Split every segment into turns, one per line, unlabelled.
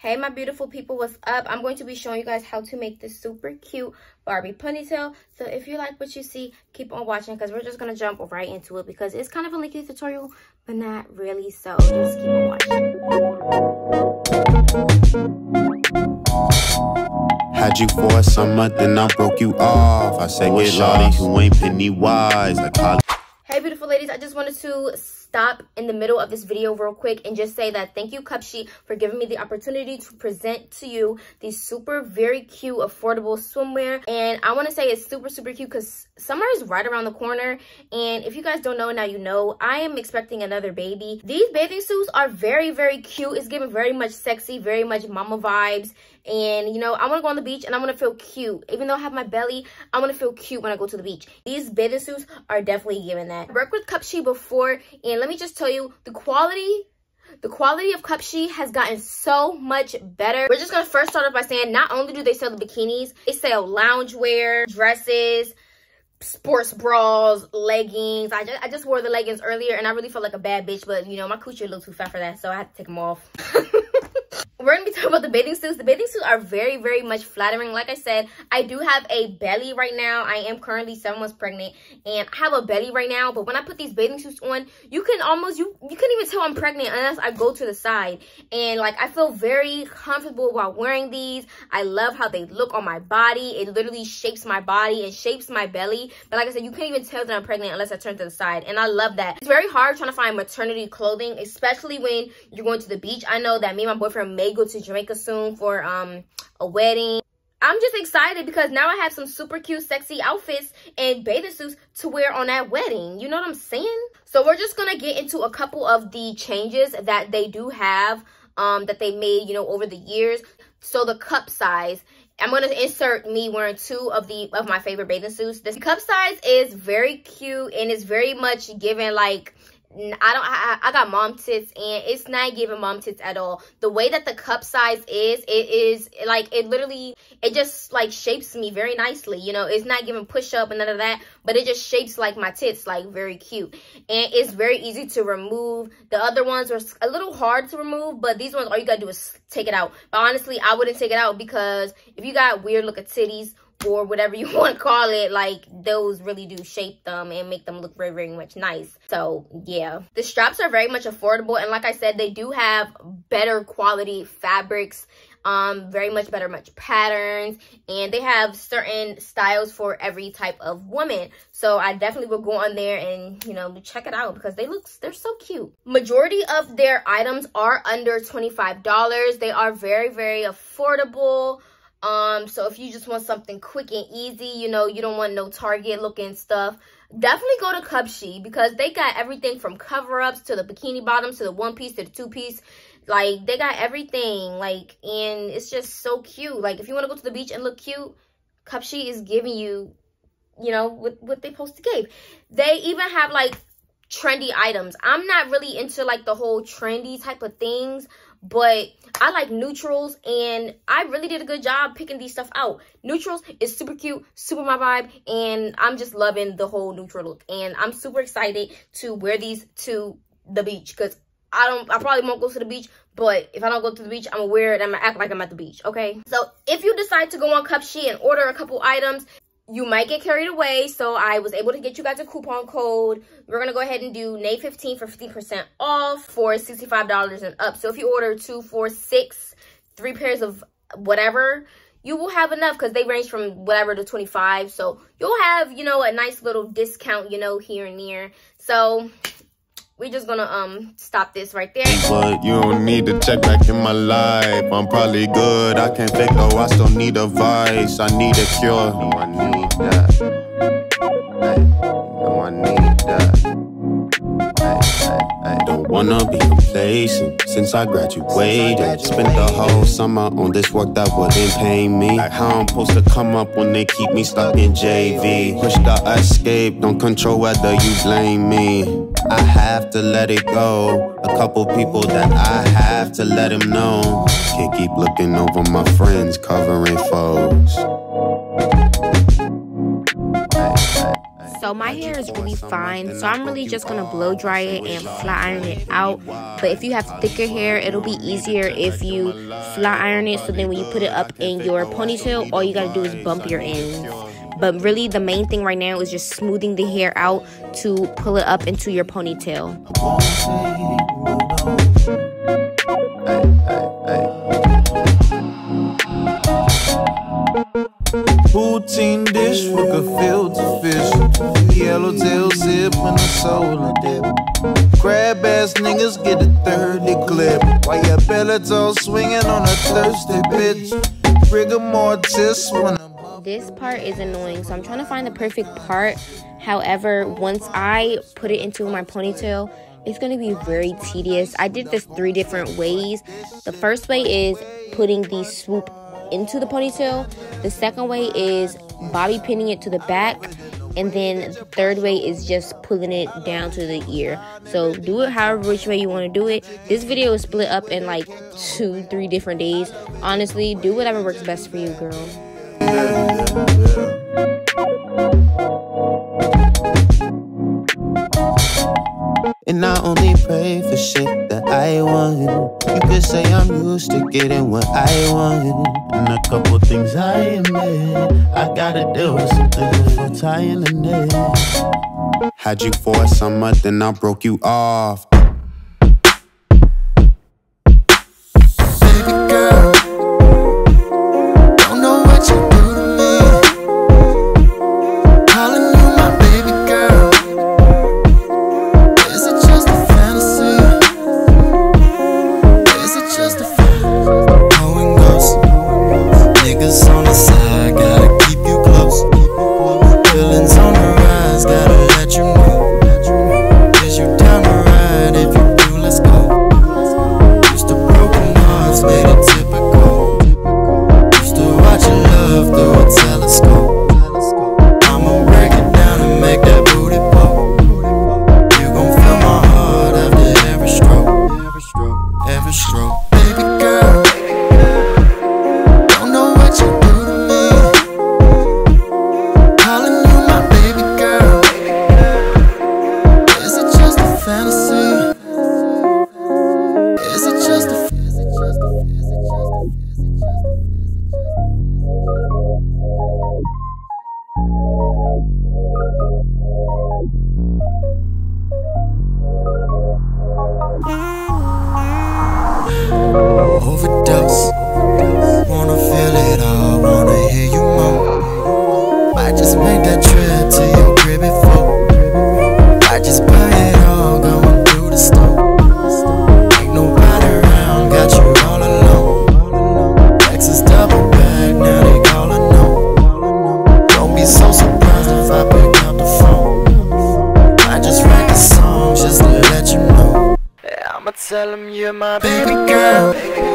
Hey my beautiful people, what's up? I'm going to be showing you guys how to make this super cute Barbie ponytail. So if you like what you see, keep on watching because we're just going to jump right into it because it's kind of a lengthy tutorial, but not really. So just keep on watching.
Had you for a summer, then I broke you off. I say, get shawty who ain't penny wise. Like
Hey beautiful ladies, I just wanted to stop in the middle of this video real quick and just say that thank you Cupshe for giving me the opportunity to present to you these super very cute affordable swimwear. And I want to say it's super super cute because summer is right around the corner and if you guys don't know now you know I am expecting another baby. These bathing suits are very very cute. It's giving very much sexy very much mama vibes and you know i want to go on the beach and i want to feel cute. Even though i have my belly i want to feel cute when i go to the beach. These bathing suits are definitely giving that. I worked with Cupshe before and let me just tell you the quality the quality of Cupshe has gotten so much better. We're just to first start off by saying not only do they sell the bikinis, they sell loungewear, dresses, sports bras, leggings. I just, I just wore the leggings earlier and I really felt like a bad bitch, but you know, my coochie a little too fat for that, so I had to take them off. we're gonna be talking about the bathing suits. The bathing suits are very very much flattering. Like i said i do have a belly right now. I am currently seven months pregnant and i have a belly right now but when i put these bathing suits on you can almost you you can't even tell i'm pregnant unless i go to the side. And like i feel very comfortable while wearing these. I love how they look on my body. It literally shapes my body and shapes my belly. But like i said you can't even tell that i'm pregnant unless i turn to the side and i love that. It's very hard trying to find maternity clothing especially when you're going to the beach. I know that me and my boyfriend may go to Jamaica soon for um a wedding. I'm just excited because now I have some super cute, sexy outfits and bathing suits to wear on that wedding. You know what I'm saying? So we're just going to get into a couple of the changes that they do have um, that they made, you know, over the years. So the cup size. I'm going to insert me wearing two of the of my favorite bathing suits. This cup size is very cute and it's very much given like I don't I, I got mom tits and it's not giving mom tits at all. The way that the cup size is, it is like it literally it just like shapes me very nicely. You know, it's not giving push up and none of that, but it just shapes like my tits like very cute. And it's very easy to remove. The other ones are a little hard to remove, but these ones all you gotta do is take it out. But honestly, I wouldn't take it out because if you got weird looking titties or whatever you want to call it like those really do shape them and make them look very very much nice. So yeah. The straps are very much affordable and like i said they do have better quality fabrics um very much better much patterns and they have certain styles for every type of woman. So i definitely will go on there and you know check it out because they look they're so cute. Majority of their items are under 25 dollars. They are very very affordable um, so if you just want something quick and easy, you know, you don't want no Target looking stuff, definitely go to Cupshe because they got everything from cover-ups to the bikini bottoms to the one piece to the two piece. Like, they got everything. Like, and it's just so cute. Like, if you want to go to the beach and look cute, Cupshe is giving you, you know, what, what they supposed to give. They even have, like, trendy items. I'm not really into, like, the whole trendy type of things but I like neutrals and I really did a good job picking these stuff out. Neutrals is super cute, super my vibe, and I'm just loving the whole neutral look. And I'm super excited to wear these to the beach because I don't, I probably won't go to the beach, but if I don't go to the beach, I'm gonna wear it. I'm gonna act like I'm at the beach, okay? So if you decide to go on Cup Cupshe and order a couple items, you might get carried away. So I was able to get you guys a coupon code. We're going to go ahead and do NAY15 for 15% off for $65 and up. So if you order two, four, six, three pairs of whatever, you will have enough because they range from whatever to 25. So you'll have, you know, a nice little discount, you know, here and there. So we're just gonna um stop this right there.
But you don't need to check back in my life. I'm probably good. I can't fake though. I still need a vice. I need a cure. I don't wanna be complacent since I graduated. Spent the whole summer on this work that wouldn't pay me. Like how I'm supposed to come up when they keep me stuck in JV. Push the escape, don't control whether you blame me. I have to let it go. A couple people that I have to let them know. Can't keep looking over my friends covering foes.
So So my hair is really fine. So I'm really just going to blow dry it and flat iron it out. But if you have thicker hair, it'll be easier if you flat iron it. So then when you put it up in your ponytail, all you got to do is bump your ends. But really, the main thing right now is just smoothing the hair out to pull it up into your ponytail.
Poutine dish with a filter fish. Yellowtail sip and a solar dip. Crab ass niggas get a 30 clip. While your Bellator swinging on a thirsty bitch. Rigor mortis when
this part is annoying so i'm trying to find the perfect part however once i put it into my ponytail it's going to be very tedious i did this three different ways the first way is putting the swoop into the ponytail the second way is bobby pinning it to the back and then the third way is just pulling it down to the ear. So do it however which way you want to do it. This video is split up in like two three different days. Honestly do whatever works best for you girl
And I only pray for shit that I want. You could say I'm used to getting what I want. And a couple things I admit. I gotta deal with some things before tying the knit.
Had you for a summer, then I broke you off.
I pick up the phone. I just write the songs just to let you know. Yeah, I'ma tell him you're my baby girl. Don't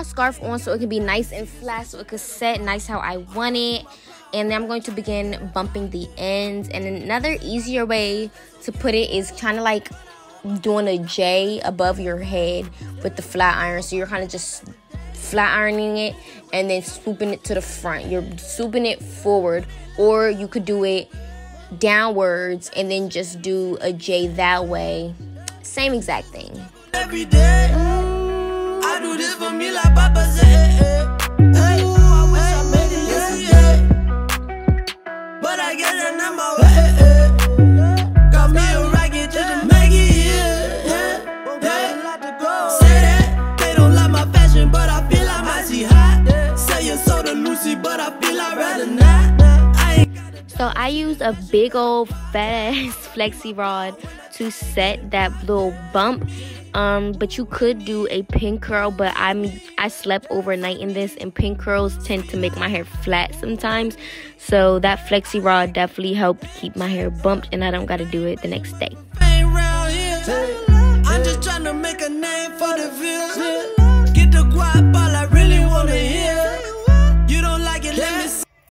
my
scarf on so it can be nice and flat so it could set nice how I want it. And then I'm going to begin bumping the ends. And another easier way to put it is kind of like doing a J above your head with the flat iron. So you're kind of just flat ironing it and then swooping it to the front. You're swooping it forward, or you could do it downwards and then just do a J that way. Same exact thing.
I do this for me like. Say that they don't like my fashion, but I feel like my see hot. Say you're so I feel I'd rather not. I
So I used a big old fat ass flexi rod to set that little bump. Um, but you could do a pin curl, but I'm I slept overnight in this, and pin curls tend to make my hair flat sometimes. So that flexi rod definitely helped keep my hair bumped, and I don't got to do it the next day.
I'm just trying to make a name for the. Get the guap